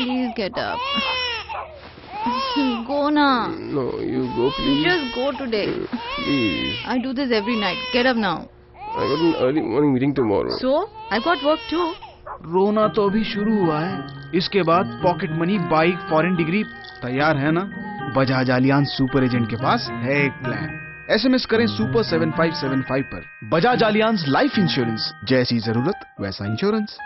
Please get up. Go now. No, you go please. Just go today. Please. I do this every night. Get up now. I got an early morning meeting tomorrow. So, I got work too. रोना तो अभी शुरू हुआ है इसके बाद pocket money bike foreign degree तैयार है ना बजाज आलियान सुपर एजेंट के पास है एक प्लान एसएमएस करें super seven five seven five पर बजाज आलियान लाइफ इंश्योरेंस जैसी ज़रूरत वैसा इंश्योरेंस